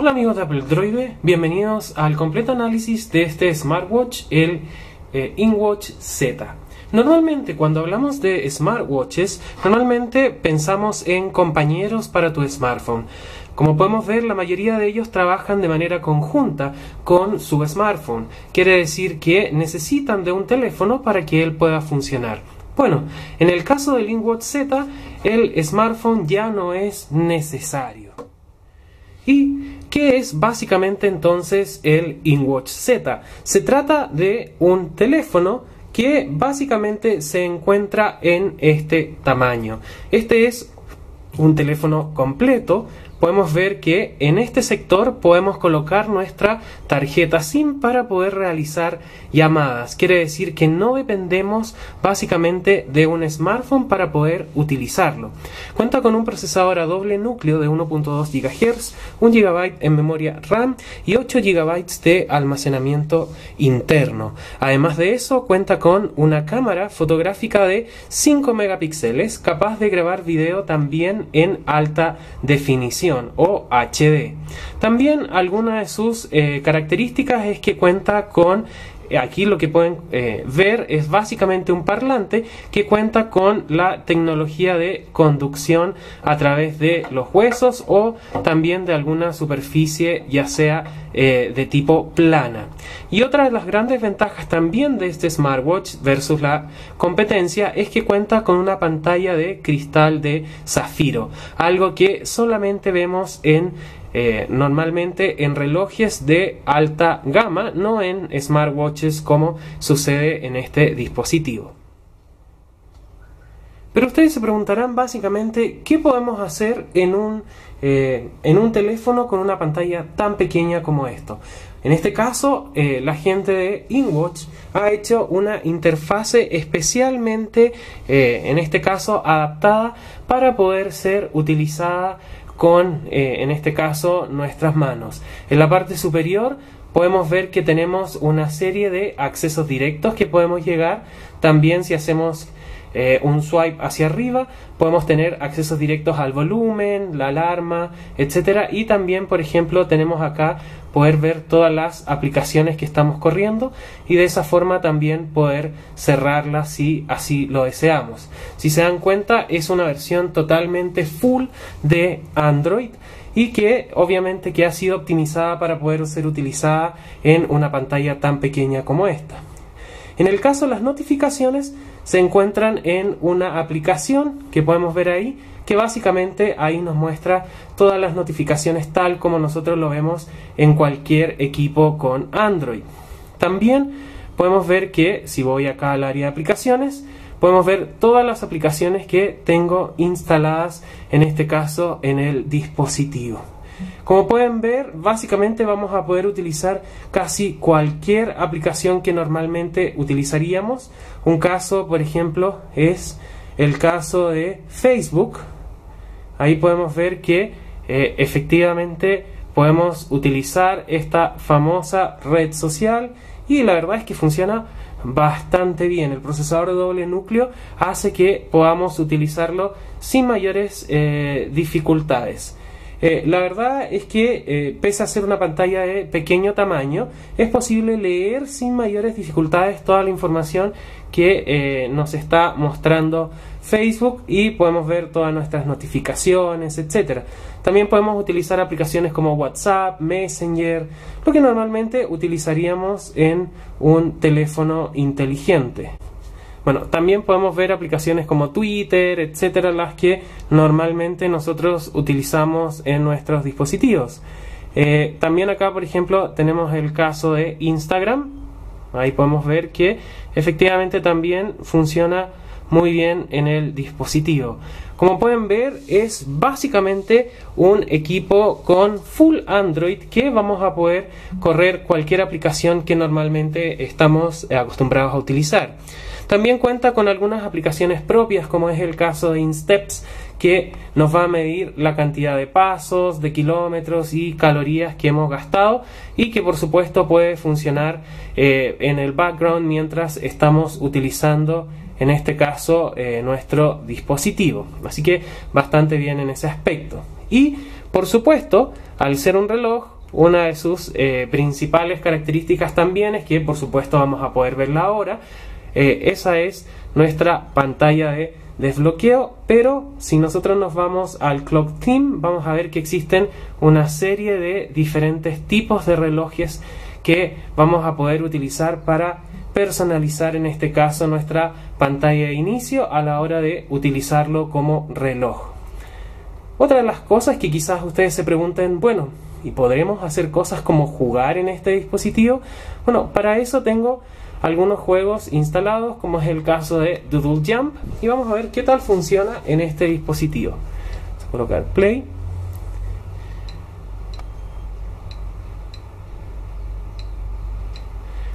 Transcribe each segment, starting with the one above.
Hola amigos de Apple Droid, bienvenidos al completo análisis de este smartwatch, el eh, InWatch Z. Normalmente cuando hablamos de smartwatches, normalmente pensamos en compañeros para tu smartphone. Como podemos ver, la mayoría de ellos trabajan de manera conjunta con su smartphone. Quiere decir que necesitan de un teléfono para que él pueda funcionar. Bueno, en el caso del InWatch Z, el smartphone ya no es necesario. ¿Y qué es básicamente entonces el InWatch Z? Se trata de un teléfono que básicamente se encuentra en este tamaño. Este es un teléfono completo podemos ver que en este sector podemos colocar nuestra tarjeta SIM para poder realizar llamadas. Quiere decir que no dependemos básicamente de un smartphone para poder utilizarlo. Cuenta con un procesador a doble núcleo de 1.2 GHz, 1 GB en memoria RAM y 8 GB de almacenamiento interno. Además de eso, cuenta con una cámara fotográfica de 5 megapíxeles capaz de grabar video también en alta definición o HD. También alguna de sus eh, características es que cuenta con aquí lo que pueden eh, ver es básicamente un parlante que cuenta con la tecnología de conducción a través de los huesos o también de alguna superficie ya sea eh, de tipo plana. Y otra de las grandes ventajas también de este smartwatch versus la competencia es que cuenta con una pantalla de cristal de zafiro, algo que solamente vemos en eh, normalmente en relojes de alta gama, no en smartwatches como sucede en este dispositivo. Pero ustedes se preguntarán básicamente qué podemos hacer en un, eh, en un teléfono con una pantalla tan pequeña como esto. En este caso, eh, la gente de InWatch ha hecho una interfase especialmente, en este caso, adaptada para poder ser utilizada con, eh, en este caso, nuestras manos. En la parte superior podemos ver que tenemos una serie de accesos directos que podemos llegar. También si hacemos eh, un swipe hacia arriba, podemos tener accesos directos al volumen, la alarma, etcétera. Y también, por ejemplo, tenemos acá poder ver todas las aplicaciones que estamos corriendo y de esa forma también poder cerrarlas si así lo deseamos. Si se dan cuenta, es una versión totalmente full de Android y que obviamente que ha sido optimizada para poder ser utilizada en una pantalla tan pequeña como esta. En el caso de las notificaciones, se encuentran en una aplicación que podemos ver ahí, que básicamente ahí nos muestra todas las notificaciones tal como nosotros lo vemos en cualquier equipo con Android. También podemos ver que si voy acá al área de aplicaciones, podemos ver todas las aplicaciones que tengo instaladas en este caso en el dispositivo. Como pueden ver, básicamente vamos a poder utilizar casi cualquier aplicación que normalmente utilizaríamos. Un caso, por ejemplo, es el caso de Facebook. Ahí podemos ver que eh, efectivamente podemos utilizar esta famosa red social y la verdad es que funciona bastante bien. El procesador de doble núcleo hace que podamos utilizarlo sin mayores eh, dificultades. Eh, la verdad es que, eh, pese a ser una pantalla de pequeño tamaño, es posible leer sin mayores dificultades toda la información que eh, nos está mostrando Facebook y podemos ver todas nuestras notificaciones, etcétera. También podemos utilizar aplicaciones como WhatsApp, Messenger, lo que normalmente utilizaríamos en un teléfono inteligente. Bueno, también podemos ver aplicaciones como Twitter, etcétera, las que normalmente nosotros utilizamos en nuestros dispositivos. Eh, también acá, por ejemplo, tenemos el caso de Instagram. Ahí podemos ver que efectivamente también funciona muy bien en el dispositivo. Como pueden ver, es básicamente un equipo con full Android que vamos a poder correr cualquier aplicación que normalmente estamos acostumbrados a utilizar. También cuenta con algunas aplicaciones propias, como es el caso de InSteps, que nos va a medir la cantidad de pasos, de kilómetros y calorías que hemos gastado y que por supuesto puede funcionar eh, en el background mientras estamos utilizando en este caso eh, nuestro dispositivo. Así que bastante bien en ese aspecto. Y Por supuesto, al ser un reloj, una de sus eh, principales características también es que, por supuesto, vamos a poder ver la hora. Eh, esa es nuestra pantalla de desbloqueo, pero si nosotros nos vamos al Clock Team, vamos a ver que existen una serie de diferentes tipos de relojes que vamos a poder utilizar para personalizar en este caso nuestra pantalla de inicio a la hora de utilizarlo como reloj. Otra de las cosas que quizás ustedes se pregunten, bueno, ¿y podremos hacer cosas como jugar en este dispositivo? Bueno, para eso tengo algunos juegos instalados, como es el caso de Doodle Jump, y vamos a ver qué tal funciona en este dispositivo. Vamos a colocar play.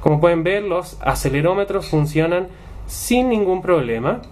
Como pueden ver, los acelerómetros funcionan sin ningún problema.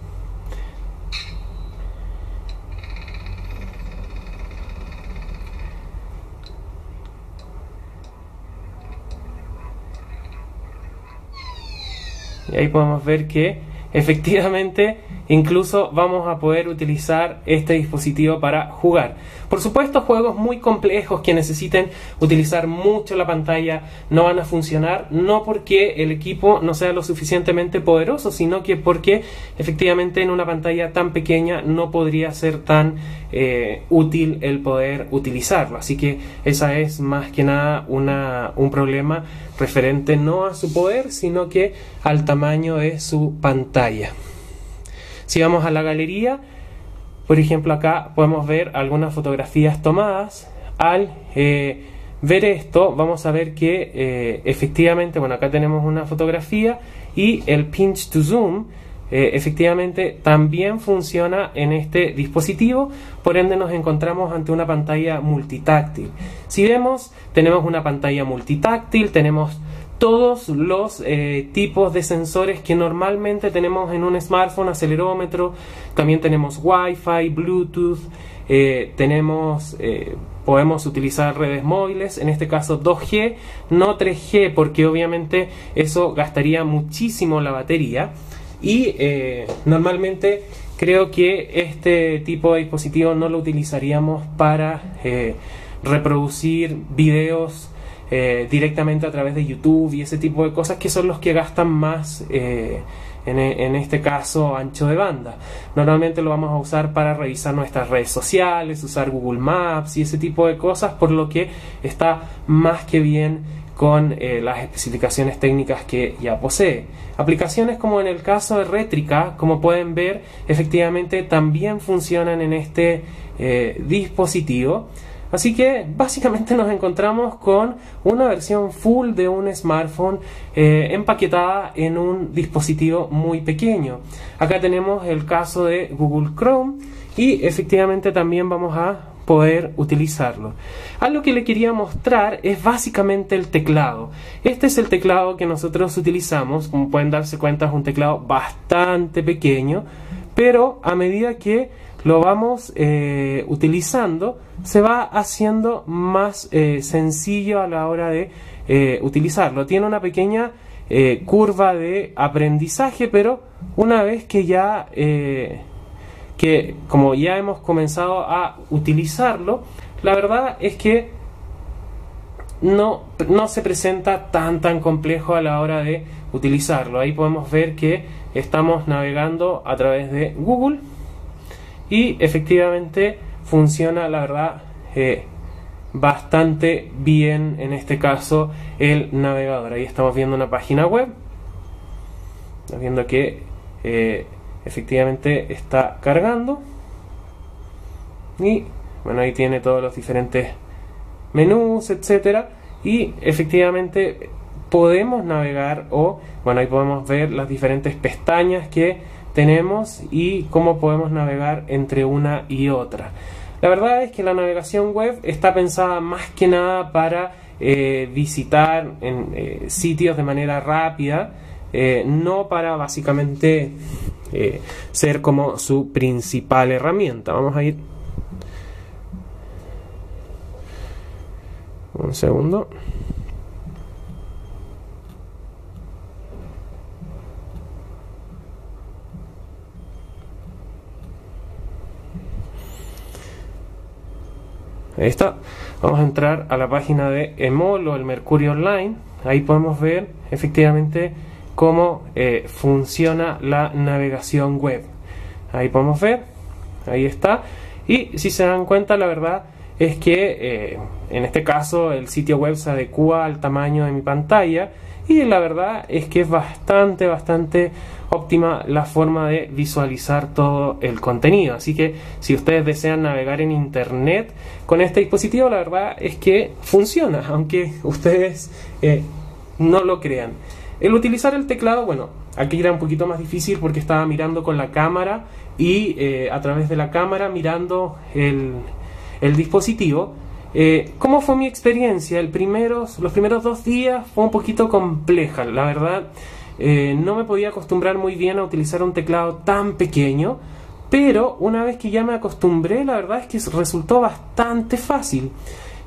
Y ahí podemos ver que efectivamente incluso vamos a poder utilizar este dispositivo para jugar. Por supuesto, juegos muy complejos que necesiten utilizar mucho la pantalla no van a funcionar, no porque el equipo no sea lo suficientemente poderoso, sino que porque efectivamente en una pantalla tan pequeña no podría ser tan eh, útil el poder utilizarlo. Así que esa es más que nada una, un problema referente no a su poder, sino que al tamaño de su pantalla. Si vamos a la galería, por ejemplo acá podemos ver algunas fotografías tomadas. Al eh, ver esto vamos a ver que eh, efectivamente, bueno acá tenemos una fotografía y el pinch to zoom eh, efectivamente también funciona en este dispositivo, por ende nos encontramos ante una pantalla multitáctil. Si vemos, tenemos una pantalla multitáctil, tenemos todos los eh, tipos de sensores que normalmente tenemos en un smartphone, acelerómetro, también tenemos Wi-Fi, Bluetooth, eh, tenemos, podemos utilizar redes móviles, en este caso 2G, no 3G, porque obviamente eso gastaría muchísimo la batería. Y eh, normalmente creo que este tipo de dispositivo no lo utilizaríamos para eh, reproducir videos eh, directamente a través de YouTube y ese tipo de cosas que son los que gastan más en, en, este caso ancho de banda. Normalmente lo vamos a usar para revisar nuestras redes sociales, usar Google Maps y ese tipo de cosas, por lo que está más que bien con eh, las especificaciones técnicas que ya posee. Aplicaciones como en el caso de Rétrica, como pueden ver, efectivamente también funcionan en este eh, dispositivo. Así que básicamente nos encontramos con una versión full de un smartphone eh, empaquetada en un dispositivo muy pequeño. Acá tenemos el caso de Google Chrome y efectivamente también vamos a poder utilizarlo. Algo que le quería mostrar es básicamente el teclado. Este es el teclado que nosotros utilizamos, como pueden darse cuenta es un teclado bastante pequeño, pero a medida que lo vamos eh, utilizando se va haciendo más eh, sencillo a la hora de eh, utilizarlo. Tiene una pequeña curva de aprendizaje, pero una vez que ya que como ya hemos comenzado a utilizarlo, la verdad es que no, no se presenta tan tan complejo a la hora de utilizarlo. Ahí podemos ver que estamos navegando a través de Google y efectivamente funciona la verdad eh, bastante bien en este caso el navegador. Ahí estamos viendo una página web, viendo que eh, efectivamente está cargando y bueno ahí tiene todos los diferentes menús etcétera y efectivamente podemos navegar o bueno ahí podemos ver las diferentes pestañas que tenemos y cómo podemos navegar entre una y otra la verdad es que la navegación web está pensada más que nada para eh, visitar eh, sitios de manera rápida eh, no para básicamente ser como su principal herramienta. Vamos a ir un segundo. Ahí está. Vamos a entrar a la página de EMOL o el Mercurio Online. Ahí podemos ver efectivamente cómo eh, funciona la navegación web. Ahí podemos ver. Ahí está. Y si se dan cuenta, la verdad es que eh, en este caso el sitio web se adecua al tamaño de mi pantalla y la verdad es que es bastante, bastante óptima la forma de visualizar todo el contenido. Así que si ustedes desean navegar en internet con este dispositivo, la verdad es que funciona, aunque ustedes eh, no lo crean. El utilizar el teclado, bueno, aquí era un poquito más difícil porque estaba mirando con la cámara y eh, a través de la cámara mirando el, el dispositivo. Eh, ¿Cómo fue mi experiencia? El primeros, los primeros dos días fue un poquito compleja, la verdad. Eh, no me podía acostumbrar muy bien a utilizar un teclado tan pequeño, pero una vez que ya me acostumbré, la verdad es que resultó bastante fácil.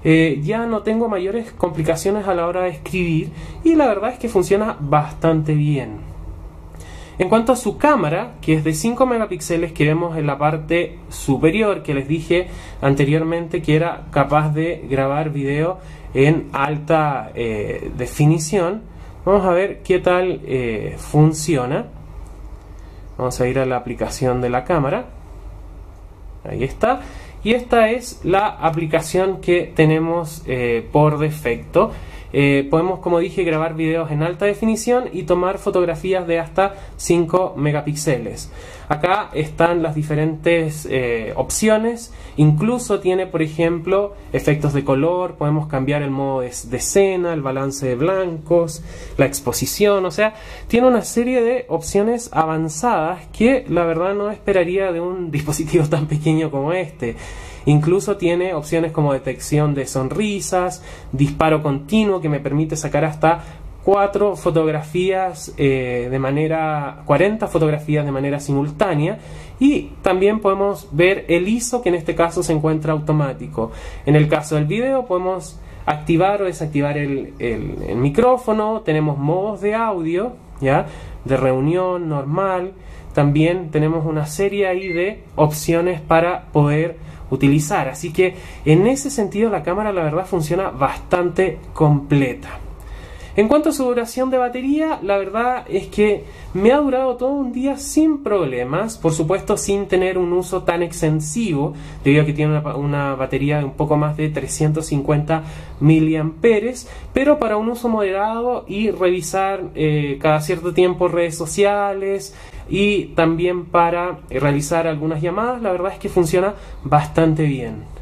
Eh, ya no tengo mayores complicaciones a la hora de escribir y la verdad es que funciona bastante bien. En cuanto a su cámara, que es de 5 megapíxeles que vemos en la parte superior, que les dije anteriormente que era capaz de grabar video en alta eh, definición, vamos a ver qué tal eh, funciona. Vamos a ir a la aplicación de la cámara. Ahí está. Y esta es la aplicación que tenemos eh, por defecto. Eh, podemos, como dije, grabar videos en alta definición y tomar fotografías de hasta 5 megapíxeles. Acá están las diferentes eh, opciones. Incluso tiene, por ejemplo, efectos de color. Podemos cambiar el modo de, escena, el balance de blancos, la exposición. O sea, tiene una serie de opciones avanzadas que la verdad no esperaría de un dispositivo tan pequeño como este. Incluso tiene opciones como detección de sonrisas, disparo continuo que me permite sacar hasta cuatro fotografías eh, de manera 40 fotografías de manera simultánea. Y también podemos ver el ISO que en este caso se encuentra automático. En el caso del video podemos activar o desactivar el, el micrófono. Tenemos modos de audio ya de reunión normal. También tenemos una serie ahí de opciones para poder utilizar. Así que en ese sentido la cámara la verdad funciona bastante completa. En cuanto a su duración de batería, la verdad es que me ha durado todo un día sin problemas, por supuesto sin tener un uso tan extensivo, debido a que tiene una, batería de un poco más de 350 mAh, pero para un uso moderado y revisar eh, cada cierto tiempo redes sociales, y también para realizar algunas llamadas, la verdad es que funciona bastante bien.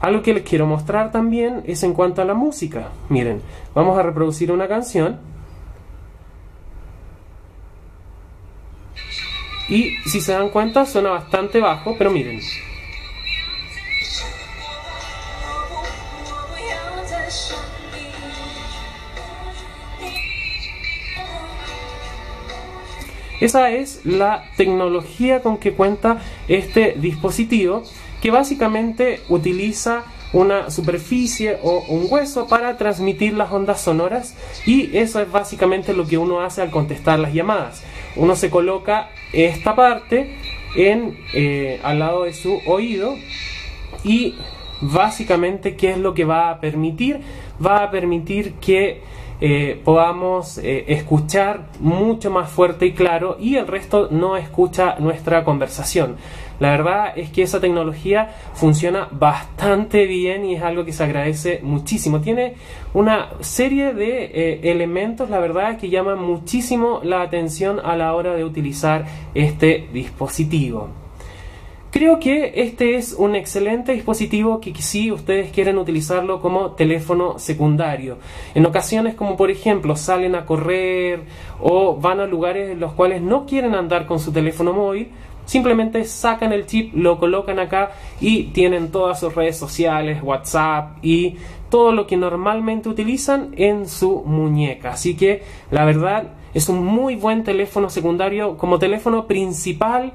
Algo que les quiero mostrar también es en cuanto a la música. Miren, vamos a reproducir una canción. Y si se dan cuenta suena bastante bajo, pero miren. Esa es la tecnología con que cuenta este dispositivo que básicamente utiliza una superficie o un hueso para transmitir las ondas sonoras y eso es básicamente lo que uno hace al contestar las llamadas. Uno se coloca esta parte en, eh, al lado de su oído y básicamente qué es lo que va a permitir va a permitir que eh, podamos eh, escuchar mucho más fuerte y claro y el resto no escucha nuestra conversación. La verdad es que esa tecnología funciona bastante bien y es algo que se agradece muchísimo. Tiene una serie de eh, elementos, la verdad, que llaman muchísimo la atención a la hora de utilizar este dispositivo. Creo que este es un excelente dispositivo que si ustedes quieren utilizarlo como teléfono secundario. En ocasiones como por ejemplo salen a correr o van a lugares en los cuales no quieren andar con su teléfono móvil, simplemente sacan el chip, lo colocan acá y tienen todas sus redes sociales, WhatsApp y todo lo que normalmente utilizan en su muñeca. Así que la verdad es un muy buen teléfono secundario como teléfono principal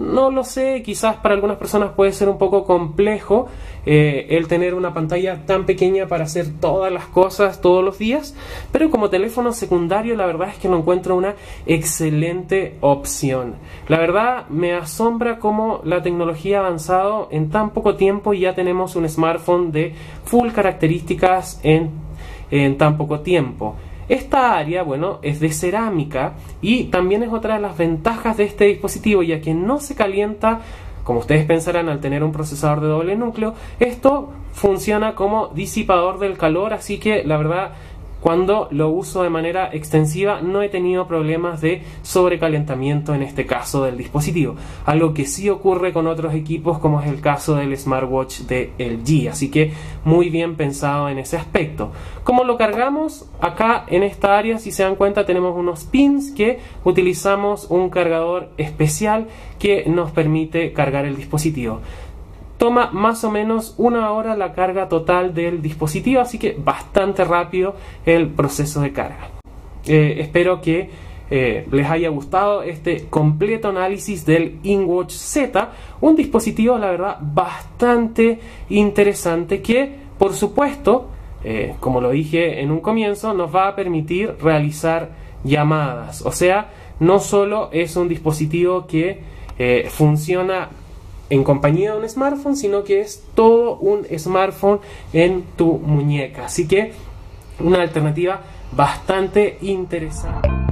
no lo sé, quizás para algunas personas puede ser un poco complejo eh, el tener una pantalla tan pequeña para hacer todas las cosas todos los días, pero como teléfono secundario la verdad es que lo encuentro una excelente opción. La verdad me asombra cómo la tecnología ha avanzado en tan poco tiempo y ya tenemos un smartphone de full características en, en tan poco tiempo. Esta área, bueno, es de cerámica y también es otra de las ventajas de este dispositivo, ya que no se calienta como ustedes pensarán al tener un procesador de doble núcleo, esto funciona como disipador del calor, así que la verdad cuando lo uso de manera extensiva no he tenido problemas de sobrecalentamiento en este caso del dispositivo, algo que sí ocurre con otros equipos como es el caso del smartwatch de LG, así que muy bien pensado en ese aspecto. ¿Cómo lo cargamos? Acá en esta área, si se dan cuenta, tenemos unos pins que utilizamos un cargador especial que nos permite cargar el dispositivo toma más o menos una hora la carga total del dispositivo, así que bastante rápido el proceso de carga. Eh, espero que eh, les haya gustado este completo análisis del InWatch Z, un dispositivo la verdad bastante interesante que por supuesto, eh, como lo dije en un comienzo, nos va a permitir realizar llamadas. O sea, no solo es un dispositivo que funciona en compañía de un smartphone, sino que es todo un smartphone en tu muñeca. Así que una alternativa bastante interesante.